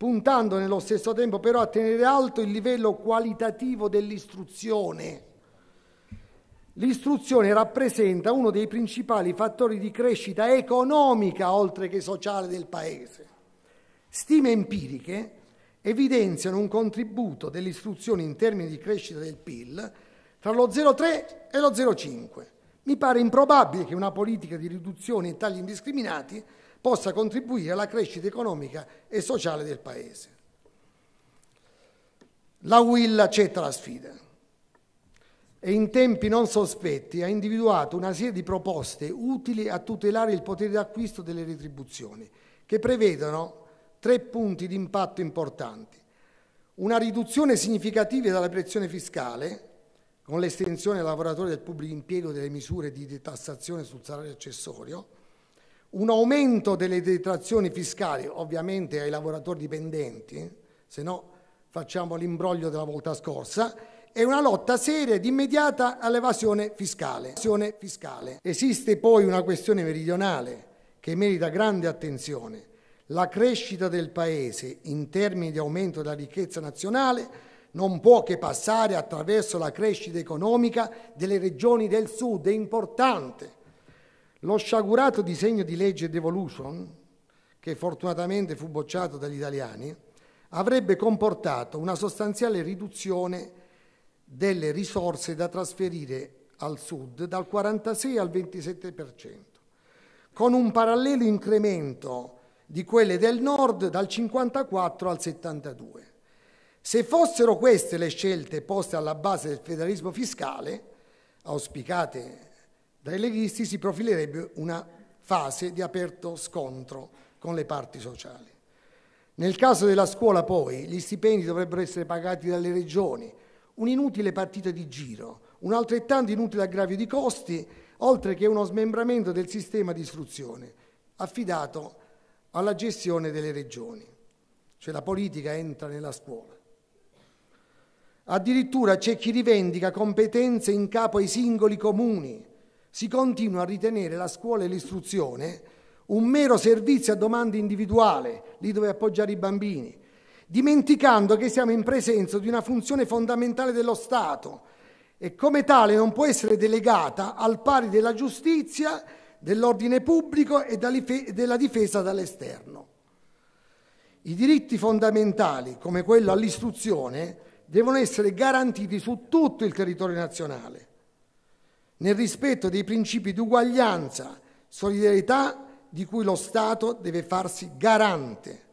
puntando nello stesso tempo però a tenere alto il livello qualitativo dell'istruzione. L'istruzione rappresenta uno dei principali fattori di crescita economica oltre che sociale del Paese. Stime empiriche evidenziano un contributo dell'istruzione in termini di crescita del PIL tra lo 0,3 e lo 0,5. Mi pare improbabile che una politica di riduzione e tagli indiscriminati possa contribuire alla crescita economica e sociale del Paese. La Will accetta la sfida e in tempi non sospetti ha individuato una serie di proposte utili a tutelare il potere d'acquisto delle retribuzioni, che prevedono tre punti di impatto importanti. Una riduzione significativa della pressione fiscale, con l'estensione ai lavoratori del pubblico impiego delle misure di detassazione sul salario accessorio, un aumento delle detrazioni fiscali, ovviamente ai lavoratori dipendenti, se no facciamo l'imbroglio della volta scorsa, e una lotta seria ed immediata all'evasione fiscale. fiscale. Esiste poi una questione meridionale che merita grande attenzione. La crescita del Paese in termini di aumento della ricchezza nazionale non può che passare attraverso la crescita economica delle regioni del sud, è importante. Lo sciagurato disegno di legge Devolution, che fortunatamente fu bocciato dagli italiani, avrebbe comportato una sostanziale riduzione delle risorse da trasferire al sud dal 46 al 27%, con un parallelo incremento di quelle del nord dal 54 al 72. Se fossero queste le scelte poste alla base del federalismo fiscale, auspicate dai leghisti, si profilerebbe una fase di aperto scontro con le parti sociali. Nel caso della scuola, poi, gli stipendi dovrebbero essere pagati dalle regioni, un'inutile partita di giro, un altrettanto inutile aggravio di costi, oltre che uno smembramento del sistema di istruzione, affidato alla gestione delle regioni. Cioè la politica entra nella scuola. Addirittura c'è chi rivendica competenze in capo ai singoli comuni. Si continua a ritenere la scuola e l'istruzione un mero servizio a domanda individuale, lì dove appoggiare i bambini, dimenticando che siamo in presenza di una funzione fondamentale dello Stato e come tale non può essere delegata al pari della giustizia, dell'ordine pubblico e della difesa dall'esterno. I diritti fondamentali, come quello all'istruzione, devono essere garantiti su tutto il territorio nazionale, nel rispetto dei principi di uguaglianza, solidarietà di cui lo Stato deve farsi garante.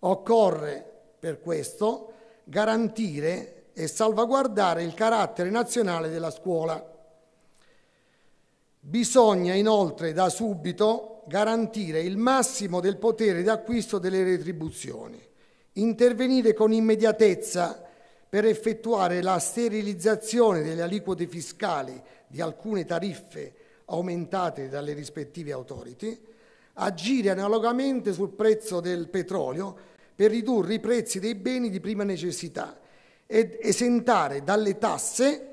Occorre per questo garantire e salvaguardare il carattere nazionale della scuola. Bisogna inoltre da subito garantire il massimo del potere di acquisto delle retribuzioni, intervenire con immediatezza per effettuare la sterilizzazione delle aliquote fiscali di alcune tariffe aumentate dalle rispettive autority, agire analogamente sul prezzo del petrolio per ridurre i prezzi dei beni di prima necessità ed esentare dalle tasse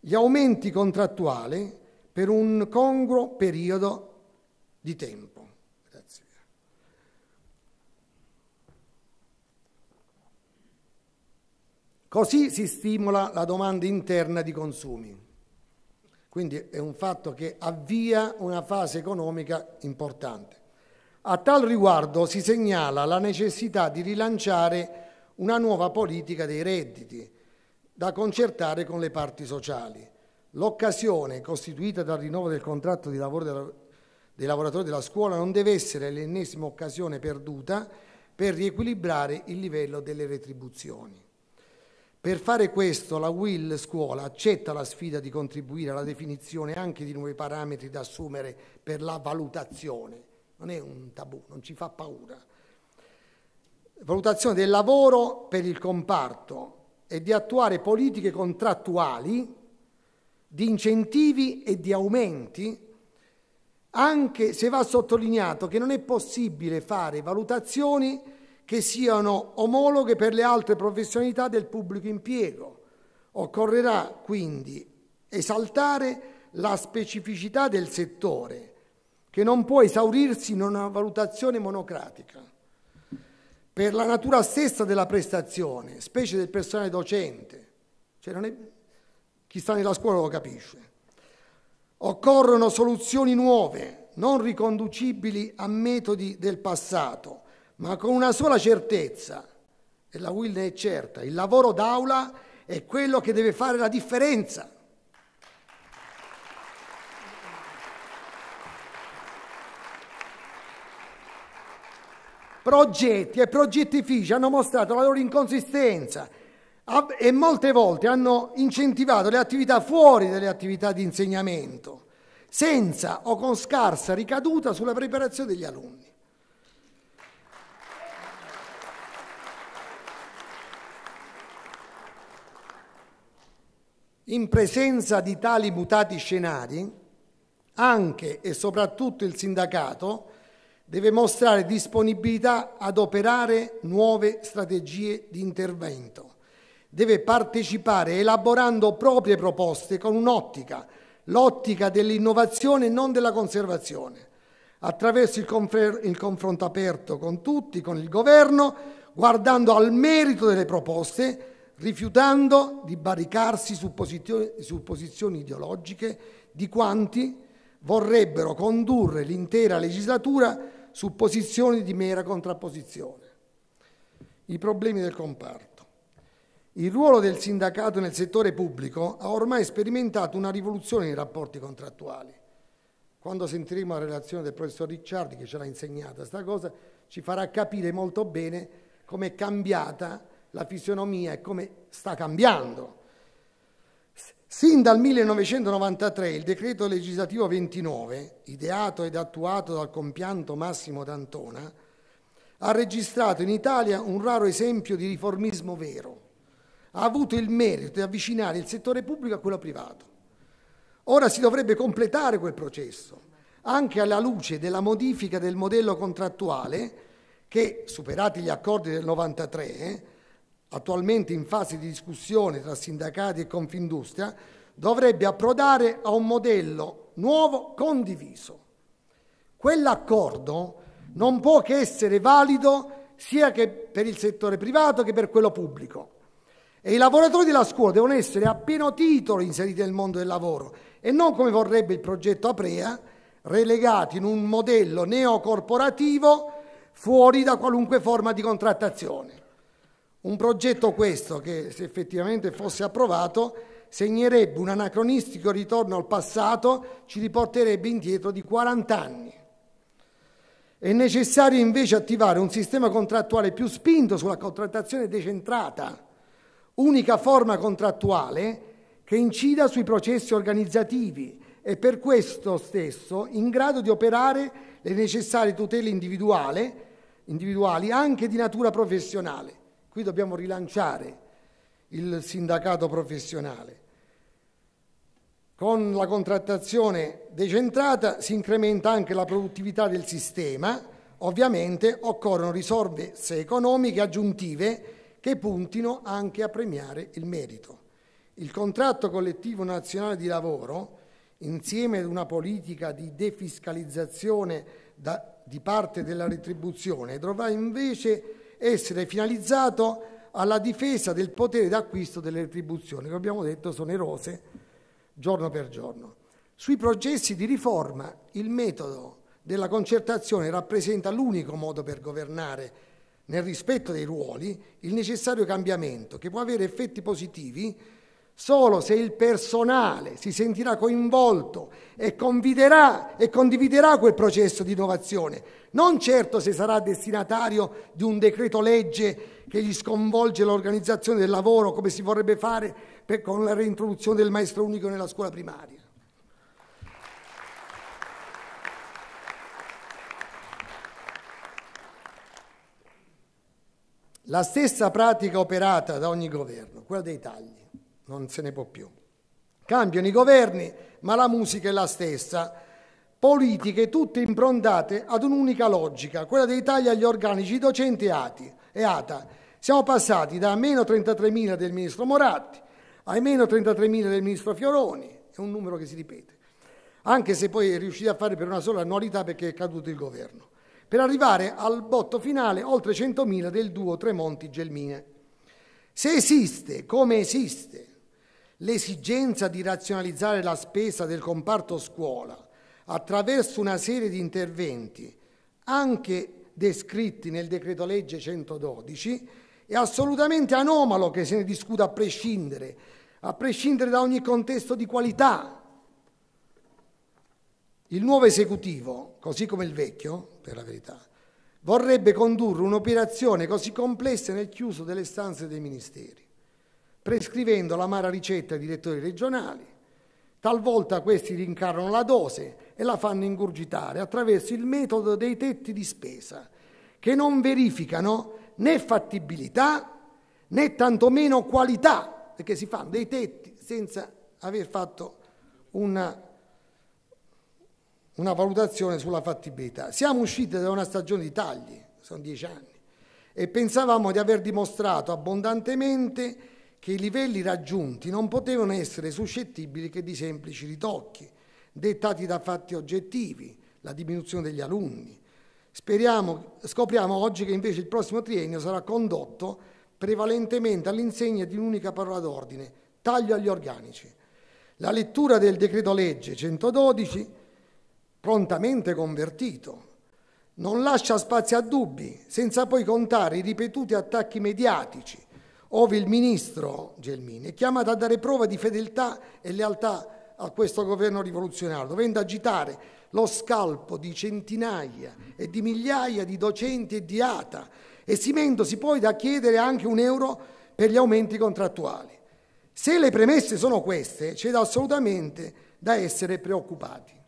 gli aumenti contrattuali per un congruo periodo di tempo. Grazie. Così si stimola la domanda interna di consumi. Quindi è un fatto che avvia una fase economica importante. A tal riguardo si segnala la necessità di rilanciare una nuova politica dei redditi da concertare con le parti sociali. L'occasione costituita dal rinnovo del contratto di lavoro dei lavoratori della scuola non deve essere l'ennesima occasione perduta per riequilibrare il livello delle retribuzioni. Per fare questo la Will Scuola accetta la sfida di contribuire alla definizione anche di nuovi parametri da assumere per la valutazione non è un tabù, non ci fa paura. Valutazione del lavoro per il comparto e di attuare politiche contrattuali di incentivi e di aumenti, anche se va sottolineato che non è possibile fare valutazioni che siano omologhe per le altre professionalità del pubblico impiego. Occorrerà quindi esaltare la specificità del settore che non può esaurirsi in una valutazione monocratica. per la natura stessa della prestazione, specie del personale docente. Cioè è, chi sta nella scuola lo capisce. Occorrono soluzioni nuove, non riconducibili a metodi del passato, ma con una sola certezza, e la Will è certa, il lavoro d'aula è quello che deve fare la differenza. Progetti e progettifici hanno mostrato la loro inconsistenza e molte volte hanno incentivato le attività fuori dalle attività di insegnamento, senza o con scarsa ricaduta sulla preparazione degli alunni. In presenza di tali mutati scenari, anche e soprattutto il sindacato deve mostrare disponibilità ad operare nuove strategie di intervento. Deve partecipare elaborando proprie proposte con un'ottica, l'ottica dell'innovazione e non della conservazione, attraverso il, confer- il confronto aperto con tutti, con il governo, guardando al merito delle proposte, rifiutando di baricarsi su posizioni, su posizioni ideologiche di quanti vorrebbero condurre l'intera legislatura su posizioni di mera contrapposizione. I problemi del comparto. Il ruolo del sindacato nel settore pubblico ha ormai sperimentato una rivoluzione nei rapporti contrattuali. Quando sentiremo la relazione del professor Ricciardi, che ce l'ha insegnata questa cosa, ci farà capire molto bene come è cambiata la fisionomia e come sta cambiando Sin dal 1993 il decreto legislativo 29, ideato ed attuato dal compianto Massimo D'Antona, ha registrato in Italia un raro esempio di riformismo vero. Ha avuto il merito di avvicinare il settore pubblico a quello privato. Ora si dovrebbe completare quel processo, anche alla luce della modifica del modello contrattuale che, superati gli accordi del 93, attualmente in fase di discussione tra sindacati e Confindustria, dovrebbe approdare a un modello nuovo condiviso. Quell'accordo non può che essere valido sia che per il settore privato che per quello pubblico. E i lavoratori della scuola devono essere a pieno titolo inseriti nel mondo del lavoro e non come vorrebbe il progetto Aprea, relegati in un modello neocorporativo fuori da qualunque forma di contrattazione. Un progetto questo che, se effettivamente fosse approvato, segnerebbe un anacronistico ritorno al passato, ci riporterebbe indietro di 40 anni. È necessario invece attivare un sistema contrattuale più spinto sulla contrattazione decentrata, unica forma contrattuale che incida sui processi organizzativi e per questo stesso in grado di operare le necessarie tutele individuali anche di natura professionale. Qui dobbiamo rilanciare il sindacato professionale. Con la contrattazione decentrata si incrementa anche la produttività del sistema, ovviamente occorrono risorse economiche aggiuntive che puntino anche a premiare il merito. Il contratto collettivo nazionale di lavoro, insieme ad una politica di defiscalizzazione da, di parte della retribuzione, dovrà invece essere finalizzato alla difesa del potere d'acquisto delle retribuzioni, che abbiamo detto sono erose giorno per giorno. Sui processi di riforma il metodo della concertazione rappresenta l'unico modo per governare nel rispetto dei ruoli il necessario cambiamento che può avere effetti positivi Solo se il personale si sentirà coinvolto e e condividerà quel processo di innovazione, non certo se sarà destinatario di un decreto legge che gli sconvolge l'organizzazione del lavoro come si vorrebbe fare per, con la reintroduzione del maestro unico nella scuola primaria. La stessa pratica operata da ogni governo, quella dei tagli non se ne può più. Cambiano i governi, ma la musica è la stessa. Politiche tutte improntate ad un'unica logica, quella dei tagli agli organici docenti e ATA. Siamo passati da meno 33.000 del ministro Moratti ai meno 33.000 del ministro Fioroni, è un numero che si ripete, anche se poi è riuscito a fare per una sola annualità perché è caduto il governo. per arrivare al botto finale oltre 100.000 del duo Tremonti-Gelmine. Se esiste, come esiste, l'esigenza di razionalizzare la spesa del comparto scuola attraverso una serie di interventi, anche descritti nel decreto legge 112, è assolutamente anomalo che se ne discuta a prescindere, a prescindere da ogni contesto di qualità. Il nuovo esecutivo, così come il vecchio, per la verità, vorrebbe condurre un'operazione così complessa nel chiuso delle stanze dei ministeri, prescrivendo l'amara ricetta ai direttori regionali. Talvolta questi rincarano la dose e la fanno ingurgitare attraverso il metodo dei tetti di spesa, che non verificano né fattibilità né tantomeno qualità, perché si fanno dei tetti senza aver fatto una una valutazione sulla fattibilità. Siamo usciti da una stagione di tagli, sono dieci anni, e pensavamo di aver dimostrato abbondantemente che i livelli raggiunti non potevano essere suscettibili che di semplici ritocchi, dettati da fatti oggettivi, la diminuzione degli alunni. Speriamo, scopriamo oggi che invece il prossimo triennio sarà condotto prevalentemente all'insegna di un'unica parola d'ordine, taglio agli organici. La lettura del decreto legge 112 prontamente convertito. Non lascia spazio a dubbi, senza poi contare i ripetuti attacchi mediatici, ove il ministro Gelmini è chiamato a dare prova di fedeltà e lealtà a questo governo rivoluzionario, dovendo agitare lo scalpo di centinaia e di migliaia di docenti e di ATA, esimendosi poi da chiedere anche un euro per gli aumenti contrattuali. Se le premesse sono queste, c'è assolutamente da essere preoccupati.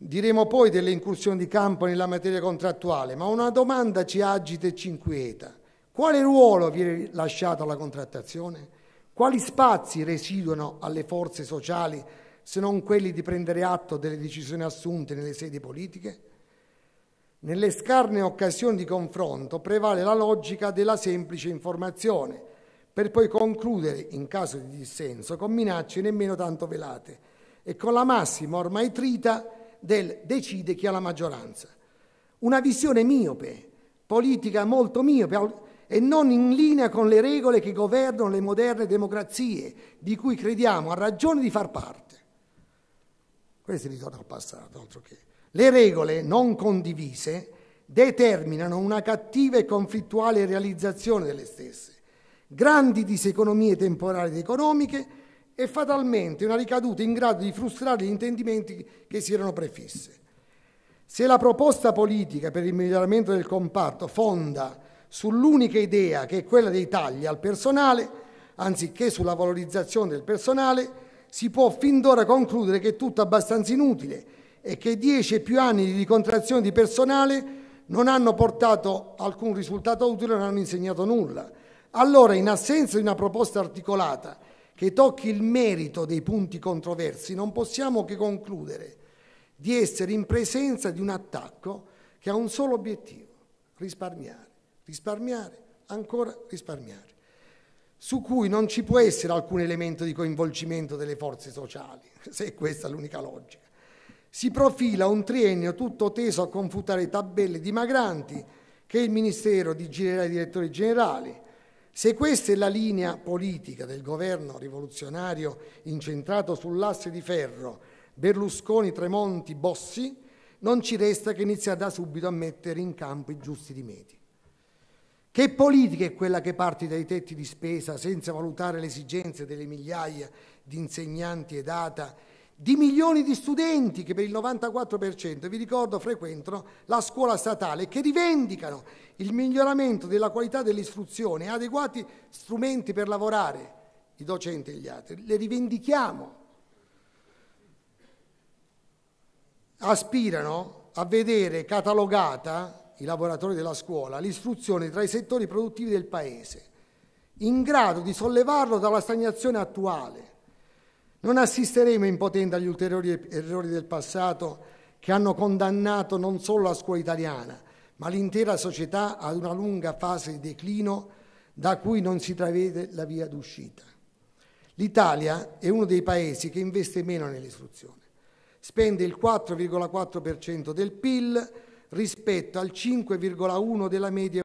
Diremo poi delle incursioni di campo nella materia contrattuale, ma una domanda ci agita e ci inquieta. Quale ruolo viene lasciato alla contrattazione? Quali spazi residuano alle forze sociali se non quelli di prendere atto delle decisioni assunte nelle sedi politiche? Nelle scarne occasioni di confronto prevale la logica della semplice informazione, per poi concludere, in caso di dissenso, con minacce nemmeno tanto velate e con la massima ormai trita del decide chi ha la maggioranza. Una visione miope, politica molto miope e non in linea con le regole che governano le moderne democrazie, di cui crediamo a ragione di far parte. Questo ritorno al passato, altro che. Le regole non condivise determinano una cattiva e conflittuale realizzazione delle stesse, grandi diseconomie temporali ed economiche e fatalmente una ricaduta in grado di frustrare gli intendimenti che si erano prefisse. Se la proposta politica per il miglioramento del comparto fonda sull'unica idea che è quella dei tagli al personale, anziché sulla valorizzazione del personale, si può fin d'ora concludere che è tutto abbastanza inutile e che dieci e più anni di contrazione di personale non hanno portato alcun risultato utile, non hanno insegnato nulla. Allora, in assenza di una proposta articolata che tocchi il merito dei punti controversi, non possiamo che concludere di essere in presenza di un attacco che ha un solo obiettivo, risparmiare, risparmiare, ancora risparmiare, su cui non ci può essere alcun elemento di coinvolgimento delle forze sociali, se è questa l'unica logica. Si profila un triennio tutto teso a confutare tabelle dimagranti che il Ministero digirerà ai direttori generali, se questa è la linea politica del governo rivoluzionario incentrato sull'asse di ferro Berlusconi, Tremonti, Bossi, non ci resta che iniziare da subito a mettere in campo i giusti rimedi. Che politica è quella che parte dai tetti di spesa senza valutare le esigenze delle migliaia di insegnanti e data di milioni di studenti che per il 94%, vi ricordo, frequentano la scuola statale e che rivendicano il miglioramento della qualità dell'istruzione e adeguati strumenti per lavorare, i docenti e gli altri. Le rivendichiamo. Aspirano a vedere catalogata i lavoratori della scuola l'istruzione tra i settori produttivi del Paese, in grado di sollevarlo dalla stagnazione attuale non assisteremo impotenti agli ulteriori errori del passato che hanno condannato non solo la scuola italiana, ma l'intera società ad una lunga fase di declino da cui non si travede la via d'uscita. L'Italia è uno dei paesi che investe meno nell'istruzione. spende il 4,4% del PIL rispetto al 5,1% della media